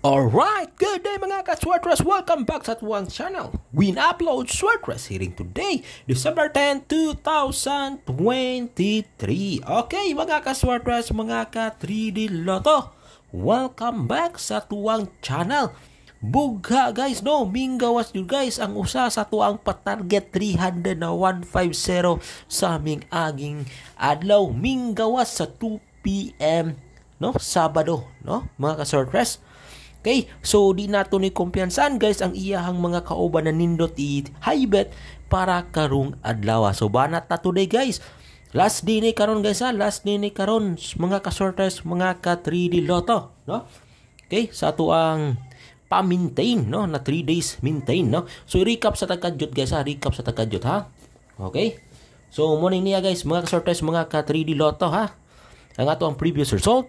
Alright, good day mga ka-Swertres! Welcome back sa tuwang channel. Win Upload Swertres hitting today, December 10, 2023. Okay, mga ka-Swertres, mga ka-3D Lotto. Welcome back sa tuwang channel. Bugha guys, no? Minggawas yun guys ang usa sa tuwang patarget 300 na 150 sa aming aging adlaw. Minggawas sa 2 p.m. no? Sabado, no? Mga ka-Swertres. Okay, so di nato ni kumpiyansan guys ang iyahang mga kauban na nindot i high bet para karong adlaw. So banat na today guys. Last day ni karon guys ha, last day ni karon mga ka-sorters, mga ka 3D Lotto, no? Okay, sa ato ang pa-maintain, no? Na 3 days maintain, no? So recap sa tagkadyot guys ha, recap sa tagkadyot ha. Okay? So morning niya guys, mga ka-sorters, mga ka 3D Lotto ha. Ang ato ang previous result.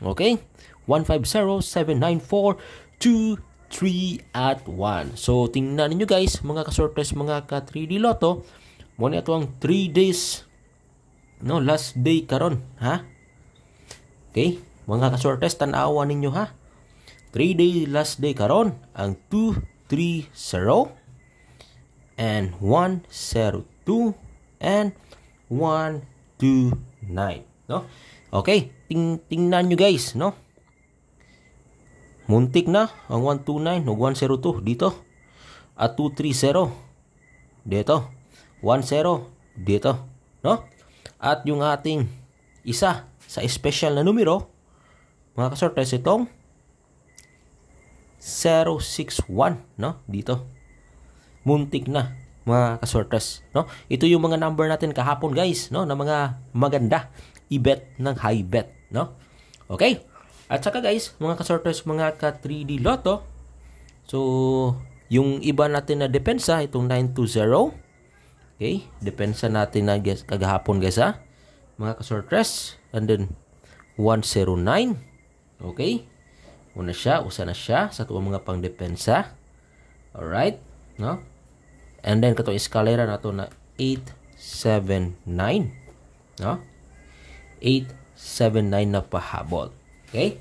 Okay? 150-794-23 at 1. So, tingnan niyo guys, mga kasortes, mga ka 3D Lotto, mo ito ang 3 days, no, last day karon ha? Okay? Mga kasortes, tanawa ninyo ha? 3 day last day karon ang 230 and 102 and 129 no okay ting tingnan nyo guys no Muntik na ang 129 o 102 dito. At 230 dito. 10 dito, no? At yung ating isa sa special na numero, mga kasortes, itong 061, no? Dito. Muntik na, mga kasortes, no? Ito yung mga number natin kahapon, guys, no? Na mga maganda i-bet ng high bet, no? Okay? At saka guys, mga kasorters, mga ka 3D Lotto. So, yung iba natin na depensa, itong 920. Okay, depensa natin na guys, kagahapon guys ha. Mga kasorters. And then, 109. Okay. Una siya, usa na siya sa tuwa mga pang depensa. Alright. No? And then, katong eskalera na to na 879. No? 879 na pahabol. Okay?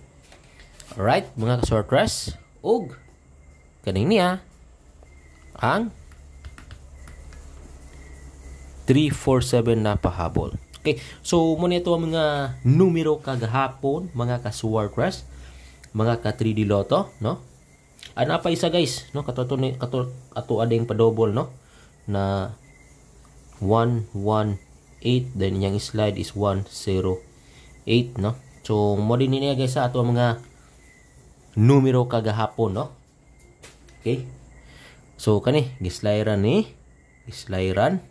Alright, mga kasortres. Og, kaning niya, ang 347 na pahabol. Okay, so muna ito ang mga numero kagahapon, mga ka-swartres, mga ka-3D Lotto, no? Ano pa isa guys, no? Katoto ni kato ato ading pa-double, no? Na 118 then yang slide is 108, no? So, mo din niya guys sa ato mga numero kagahapon, no? Okay? So, kani, gislayran ni, gislayran,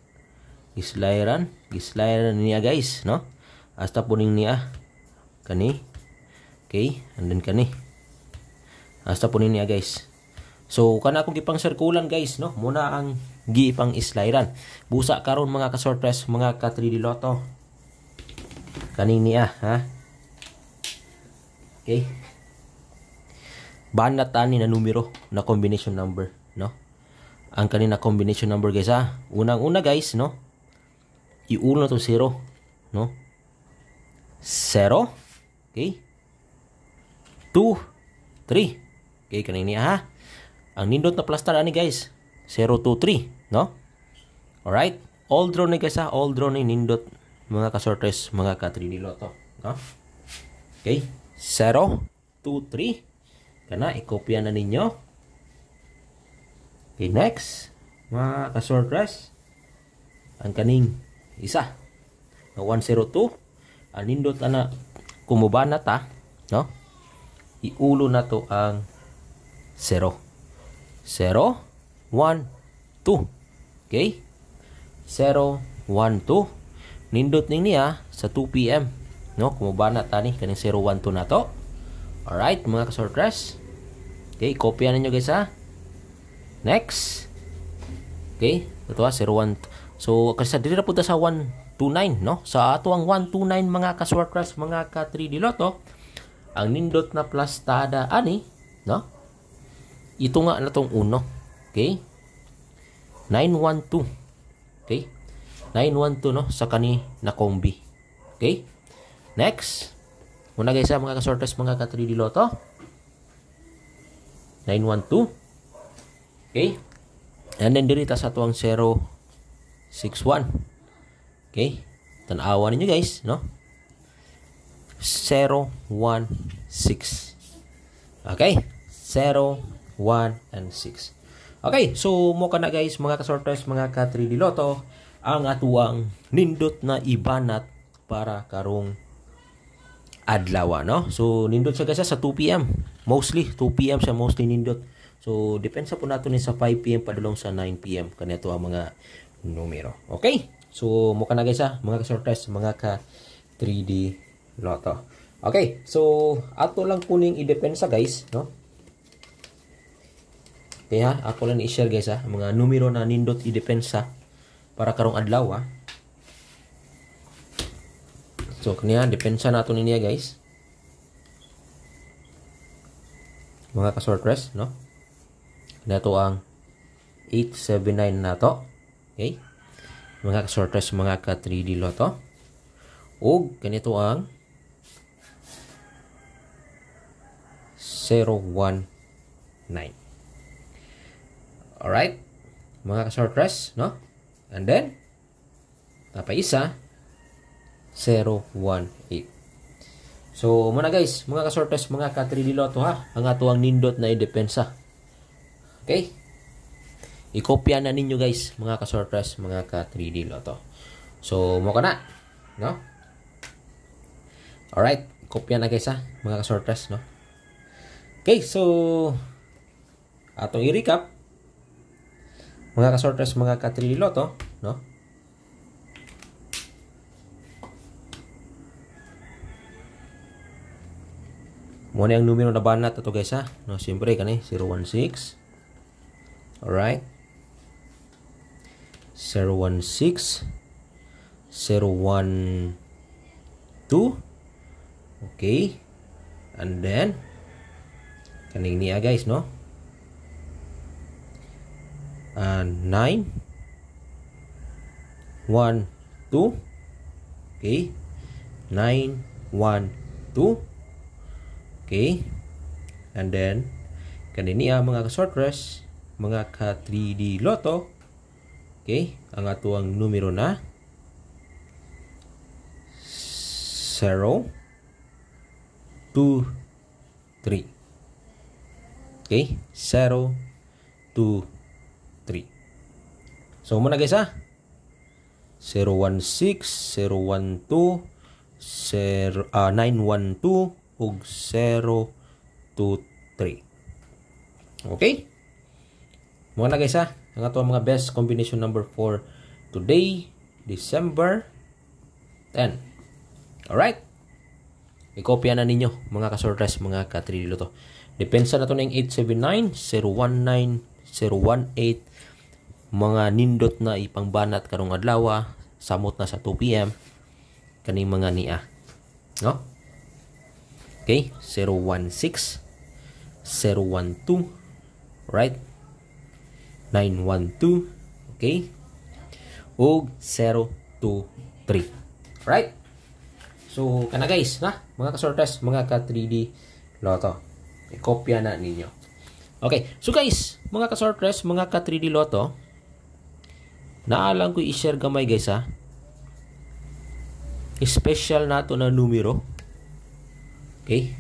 gislayran, gislayran niya guys, no? Hasta po niya, kani, okay? And then kani, hasta po niya guys. So, kana akong gipang sirkulan guys, no? Muna ang gipang islayran. Busa karon mga ka-sortres, mga ka-3D Lotto. Kani niya, ha? Okay? Banat ani na numero na combination number, no? Ang kanina combination number guys ha. Unang-una guys, no? Iulo na to 0, no? 0. Okay? 2 3. Okay, kanina ha. Ang nindot na plaster ani guys, 0 2 3, no? Alright? All draw ni guys ha, all draw ni nindot mga ka-sorters, mga ka-3D Lotto, no? Okay? 0, 2, 3. Kana, ikopya na ninyo. Okay, next. Mga ka-sortress. Ang kaning isa. Na 102. Ang nindot ana kumubana ta. No? Iulo na to ang 0. 0, 1, 2. Okay? 0, 1, 2. Nindot ning niya sa 2 p.m no kumubana tani kaning 012 na to alright mga kasortres okay kopya ninyo guys ha? Next. Okay ito ha 01 so kasi diri na punta sa 129 no? Sa ato ang 129 mga kasortres mga ka 3D Lotto ang nindot na plastada ani no? Ito nga na tong uno okay? 912 okay? 912 no? Sa kani na kombi okay? Next. Muna guys ha, mga kasortes, mga ka 3D Lotto. 912. Okay? And then diri ta sa tuwang 061. Okay? Tanawa ninyo guys, no? 0, 1, 6. Okay? 0, 1, and 6. Okay, so mo ka na guys, mga kasorters, mga ka 3D Lotto, ang atuang nindot na ibanat para karong adlaw, no? So, nindot siya guys sa 2 p.m. Mostly, 2 p.m. siya mostly nindot. So, depensa po nato ni sa 5 p.m. padulong sa 9 p.m. Kanito ang mga numero. Okay? So, mukha na guys ha, mga kasorters, mga ka 3D Lotto. Okay, so ato lang kuning idepensa guys, no? Okay ha, ako lang i-share guys ha, mga numero na nindot idepensa para karong adlaw ha. So, kaniya, depensa nato niya guys. Mga kasortres, no? Kaniya to ang 879 na to. Okay? Mga kasortres, mga ka 3D loto. O, ganito ang 019. Alright? Mga ka-short no? And then, tapay isa, 018. So, muna guys, mga ka-short mga ka-3D Lotto ha, ang ato ang nindot na idepensa. Okay? Ikopya na ninyo guys, mga ka-short mga ka-3D Lotto. So, mo na, no? Alright, kopya na guys ha, mga ka-short no? Okay, so atong i-recap mga kasorters, mga katrililoto, no? Muna ang numero na banat ito guys ha. No, siyempre kani 016. Alright. 016 012 Okay. And then kaning niya guys no and 9 1 2 okay 9 1 2 okay. And then kanini ang mga short rest mga ka 3D lotto. Okay. Ang atuang numero na 0 2 3 Okay? 0, 2, 3. So, muna guys ha. 016, 012, 0, uh, 912, ug 023. Okay? Muna guys ha. Ang ato mga best combination number for today, December 10. Alright? I-copy na ninyo mga kasortres, mga katrilo to. Depensa na to ng 879, 019, 018, mga nindot na ipangbanat karong adlaw, samot na sa 2 p.m. kaning mga niya. No? Okay, 016, 012, right? 912, okay? O 023. Right? So, kana guys, na? Mga kasortes, mga ka 3D Lotto. I-kopya na ninyo. Okay. So guys, mga ka-sortress, mga ka-3D Lotto, naalang ko i-share gamay guys ha. Special nato na numero. Okay?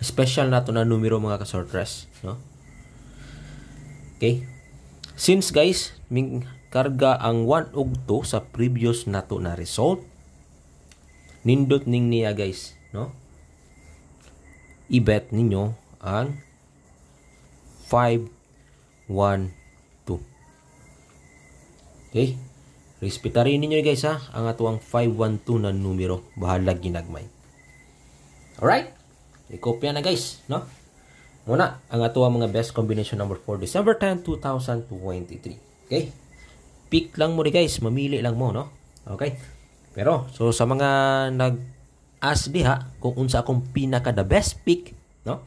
Special nato na numero mga ka-sortress. No? Okay? Since guys, ming karga ang 1 ug 2 sa previous nato na result, nindot ning niya guys. No? i-bet ninyo ang 5, 1, 2. Okay? Respetarin ninyo guys ha, ang atuang 512 na numero. Bahala ginagmay. Alright? I-kopya na guys, no? Muna, ang atuang mga best combination number for December 10, 2023. Okay? Pick lang mo rin guys, mamili lang mo, no? Okay? Pero, so sa mga nag as diha kung unsa akong pinaka the best pick no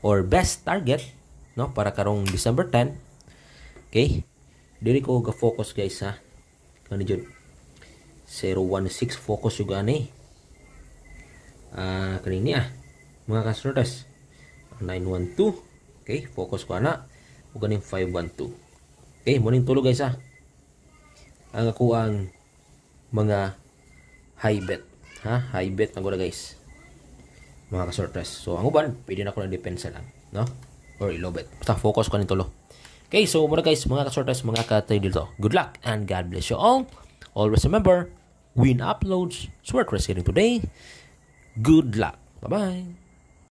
or best target no para karong December 10 okay diri ko ga focus guys ha kani jud 016 focus yung ani ah uh, kanini ah mga kasunod 912 Okay, focus ko ana. Ug ganing 512. Okay, muning tulo guys ha. Ang ako ang mga high bet. Ha? High bet na guys. Mga kasortres. So, ang uban, pwede na ko ng depensa lang. No? Or low bet. Basta focus ko ng tulo. Okay, so muna guys, mga kasortres, mga katay dito. Good luck and God bless you all. Always remember, win uploads, Swertres hitting today. Good luck. Bye-bye.